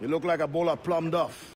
You look like a bowl of plum duff.